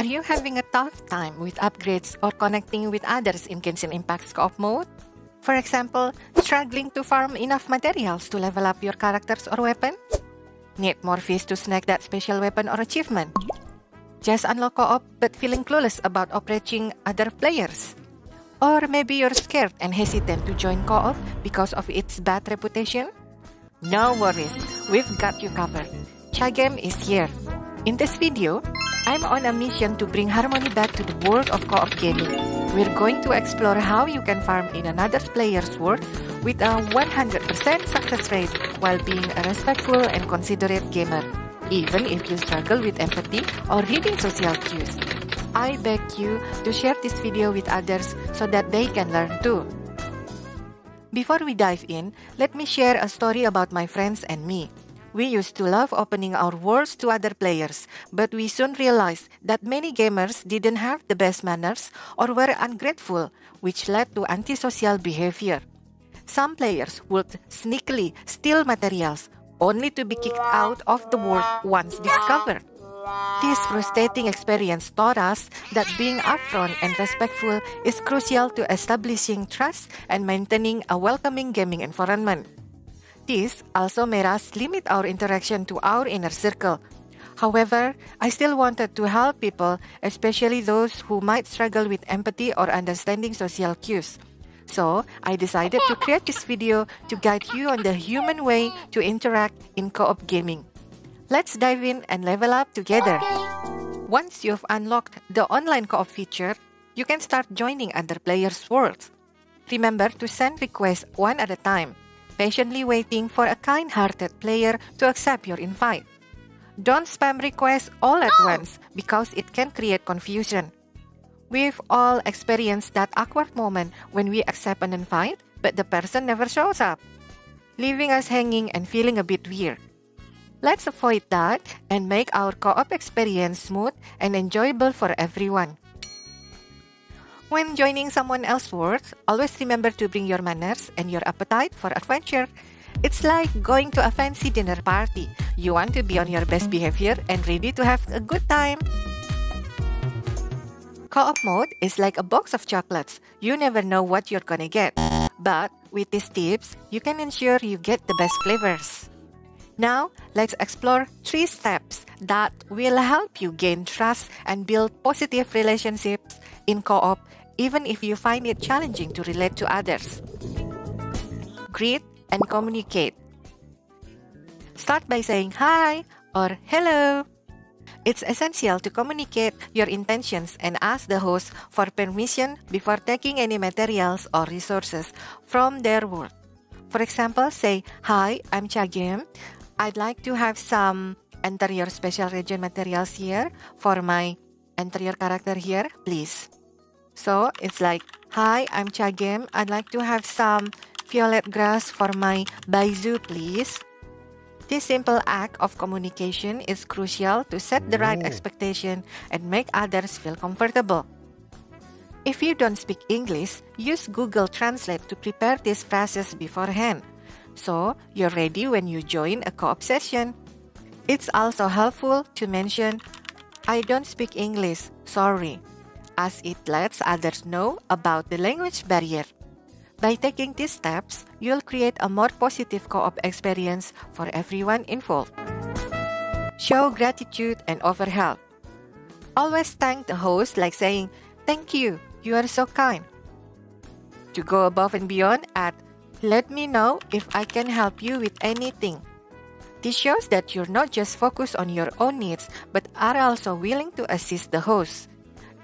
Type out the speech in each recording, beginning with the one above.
Are you having a tough time with upgrades or connecting with others in Genshin Impact's co-op mode? For example, struggling to farm enough materials to level up your characters or weapon? Need more fees to snag that special weapon or achievement? Just unlock co-op but feeling clueless about approaching other players? Or maybe you're scared and hesitant to join co-op because of its bad reputation? No worries, we've got you covered. Chagem is here. In this video, I'm on a mission to bring harmony back to the world of co-op gaming. We're going to explore how you can farm in another player's world with a 100% success rate while being a respectful and considerate gamer, even if you struggle with empathy or reading social cues. I beg you to share this video with others so that they can learn too. Before we dive in, let me share a story about my friends and me. We used to love opening our worlds to other players, but we soon realized that many gamers didn't have the best manners or were ungrateful, which led to antisocial behavior. Some players would sneakily steal materials only to be kicked out of the world once discovered. This frustrating experience taught us that being upfront and respectful is crucial to establishing trust and maintaining a welcoming gaming environment. This also made us limit our interaction to our inner circle. However, I still wanted to help people, especially those who might struggle with empathy or understanding social cues. So, I decided to create this video to guide you on the human way to interact in co-op gaming. Let's dive in and level up together. Once you've unlocked the online co-op feature, you can start joining other players' worlds. Remember to send requests one at a time, patiently waiting for a kind-hearted player to accept your invite. Don't spam requests all at oh. once because it can create confusion. We've all experienced that awkward moment when we accept an invite, but the person never shows up, leaving us hanging and feeling a bit weird. Let's avoid that and make our co-op experience smooth and enjoyable for everyone. When joining someone else's world, always remember to bring your manners and your appetite for adventure. It's like going to a fancy dinner party. You want to be on your best behavior and ready to have a good time. Co-op mode is like a box of chocolates. You never know what you're gonna get. But with these tips, you can ensure you get the best flavors. Now, let's explore three steps that will help you gain trust and build positive relationships in co op, even if you find it challenging to relate to others. Greet and communicate. Start by saying hi or hello. It's essential to communicate your intentions and ask the host for permission before taking any materials or resources from their world. For example, say, Hi, I'm Chagem. I'd like to have some interior special region materials here for my interior character here, please. So it's like, hi, I'm Chagem. I'd like to have some violet grass for my Baizhu, please. This simple act of communication is crucial to set the right mm. expectation and make others feel comfortable. If you don't speak English, use Google Translate to prepare these phrases beforehand so you're ready when you join a co-op session. It's also helpful to mention, I don't speak English, sorry, as it lets others know about the language barrier. By taking these steps, you'll create a more positive co-op experience for everyone involved. Show gratitude and offer help. Always thank the host like saying, Thank you, you are so kind. To go above and beyond, add let me know if I can help you with anything. This shows that you're not just focused on your own needs, but are also willing to assist the host.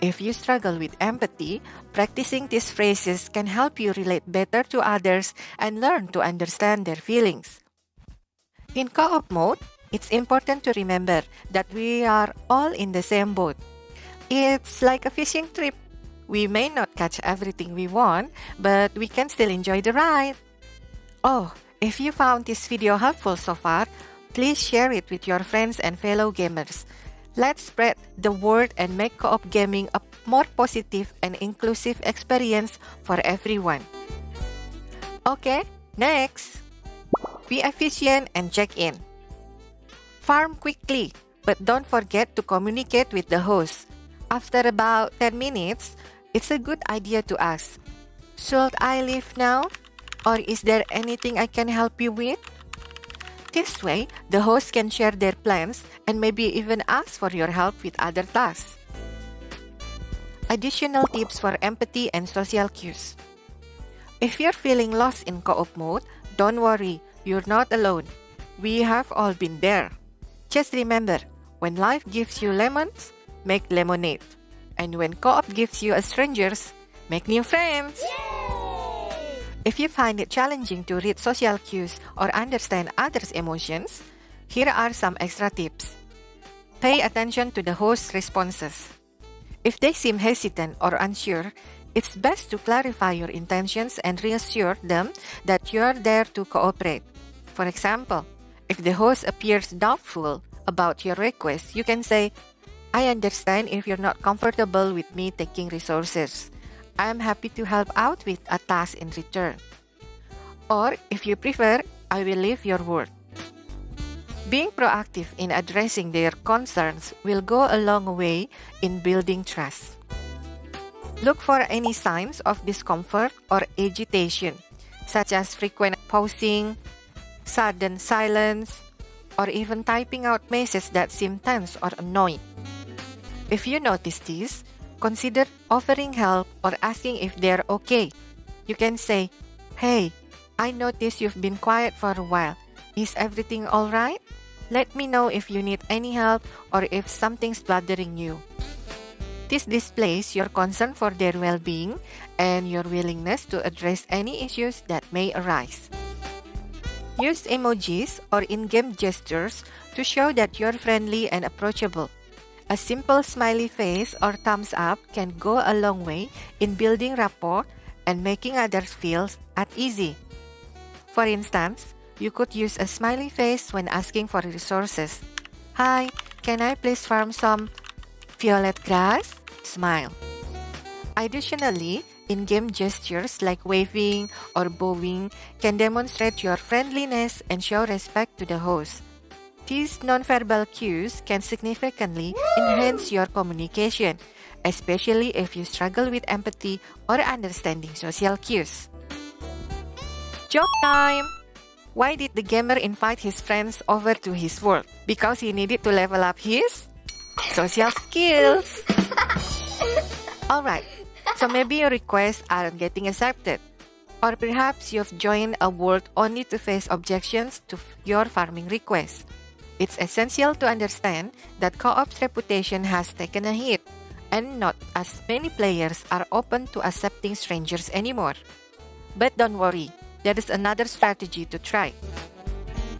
If you struggle with empathy, practicing these phrases can help you relate better to others and learn to understand their feelings. In co op mode, it's important to remember that we are all in the same boat. It's like a fishing trip. We may not catch everything we want, but we can still enjoy the ride. Oh, if you found this video helpful so far, please share it with your friends and fellow gamers. Let's spread the word and make co-op gaming a more positive and inclusive experience for everyone. Okay, next. Be efficient and check in. Farm quickly, but don't forget to communicate with the host. After about 10 minutes, it's a good idea to ask, Should I leave now? Or is there anything I can help you with? This way, the host can share their plans and maybe even ask for your help with other tasks. Additional tips for empathy and social cues. If you're feeling lost in co op mode, don't worry, you're not alone. We have all been there. Just remember, when life gives you lemons, make lemonade. And when co op gives you a strangers, make new friends. Yay! If you find it challenging to read social cues or understand others' emotions, here are some extra tips. Pay attention to the host's responses. If they seem hesitant or unsure, it's best to clarify your intentions and reassure them that you're there to cooperate. For example, if the host appears doubtful about your request, you can say, I understand if you're not comfortable with me taking resources. I am happy to help out with a task in return. Or, if you prefer, I will leave your word. Being proactive in addressing their concerns will go a long way in building trust. Look for any signs of discomfort or agitation, such as frequent pausing, sudden silence, or even typing out messages that seem tense or annoying. If you notice this, consider offering help or asking if they're okay. You can say, Hey, I notice you've been quiet for a while. Is everything alright? Let me know if you need any help or if something's bothering you. This displays your concern for their well being and your willingness to address any issues that may arise. Use emojis or in game gestures to show that you're friendly and approachable. A simple smiley face or thumbs up can go a long way in building rapport and making others feel at ease. For instance, you could use a smiley face when asking for resources. Hi, can I please farm some violet grass? Smile. Additionally, in-game gestures like waving or bowing can demonstrate your friendliness and show respect to the host. These nonverbal cues can significantly enhance your communication, especially if you struggle with empathy or understanding social cues. Joke time! Why did the gamer invite his friends over to his world? Because he needed to level up his social skills. Alright, so maybe your requests aren't getting accepted. Or perhaps you've joined a world only to face objections to your farming request. It's essential to understand that co-op's reputation has taken a hit, and not as many players are open to accepting strangers anymore. But don't worry, there is another strategy to try.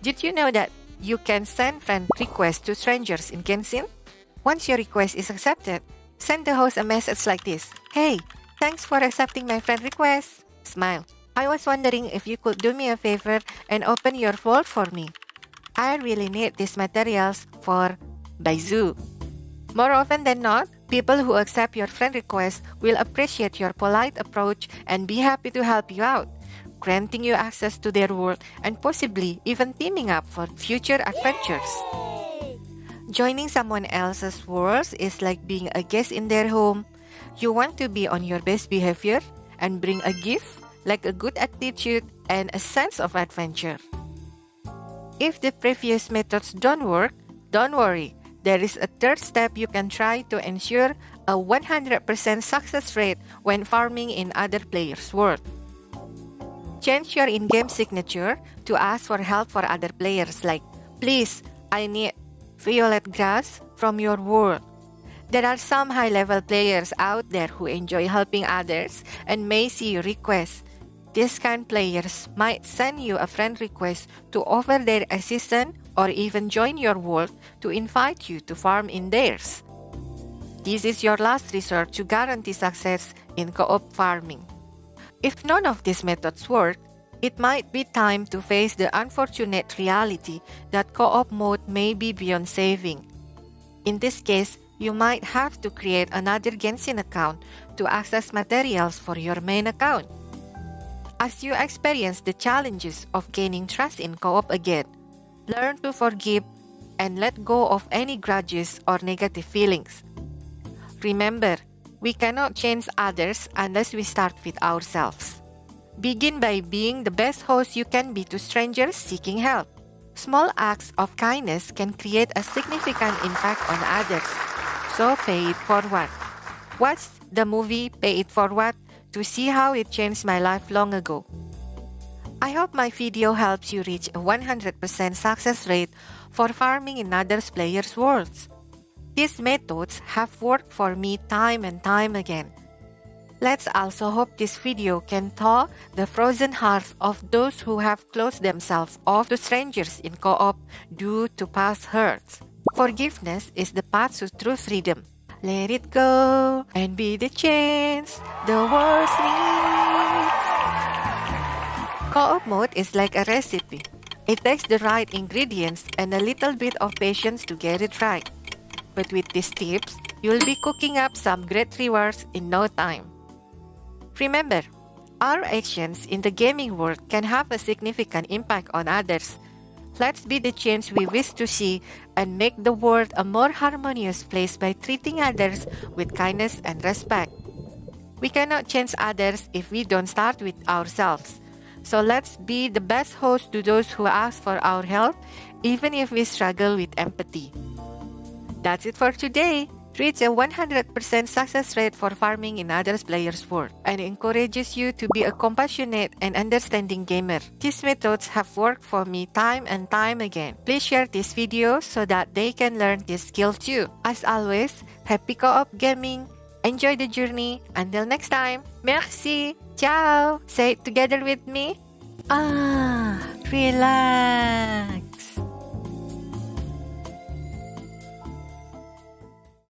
Did you know that you can send friend requests to strangers in Genshin? Once your request is accepted, send the host a message like this Hey, thanks for accepting my friend request. Smile. I was wondering if you could do me a favor and open your vault for me. I really need these materials for Baizhu. More often than not, people who accept your friend request will appreciate your polite approach and be happy to help you out, granting you access to their world and possibly even teaming up for future adventures. Yay! Joining someone else's world is like being a guest in their home. You want to be on your best behavior and bring a gift like a good attitude and a sense of adventure. If the previous methods don't work, don't worry. There is a third step you can try to ensure a 100% success rate when farming in other players' world. Change your in-game signature to ask for help for other players like, please, I need violet grass from your world. There are some high-level players out there who enjoy helping others and may see your request. Kind players might send you a friend request to offer their assistance or even join your world to invite you to farm in theirs. This is your last resort to guarantee success in co op farming. If none of these methods work, it might be time to face the unfortunate reality that co op mode may be beyond saving. In this case, you might have to create another Genshin account to access materials for your main account. As you experience the challenges of gaining trust in co op again, learn to forgive and let go of any grudges or negative feelings. Remember, we cannot change others unless we start with ourselves. Begin by being the best host you can be to strangers seeking help. Small acts of kindness can create a significant impact on others. So pay it forward. Watch the movie Pay It Forward to see how it changed my life long ago. I hope my video helps you reach a 100% success rate for farming in others players' worlds. These methods have worked for me time and time again. Let's also hope this video can thaw the frozen hearts of those who have closed themselves off to strangers in co-op due to past hurts. Forgiveness is the path to true freedom. Let it go and be the change the world needs. Co-op mode is like a recipe. It takes the right ingredients and a little bit of patience to get it right. But with these tips, you'll be cooking up some great rewards in no time. Remember, our actions in the gaming world can have a significant impact on others. Let's be the change we wish to see and make the world a more harmonious place by treating others with kindness and respect. We cannot change others if we don't start with ourselves. So let's be the best host to those who ask for our help, even if we struggle with empathy. That's it for today reach a 100% success rate for farming in others players' world and encourages you to be a compassionate and understanding gamer. These methods have worked for me time and time again. Please share this video so that they can learn this skill too. As always, happy co-op gaming. Enjoy the journey. Until next time. Merci. Ciao. Say it together with me. Ah, relax.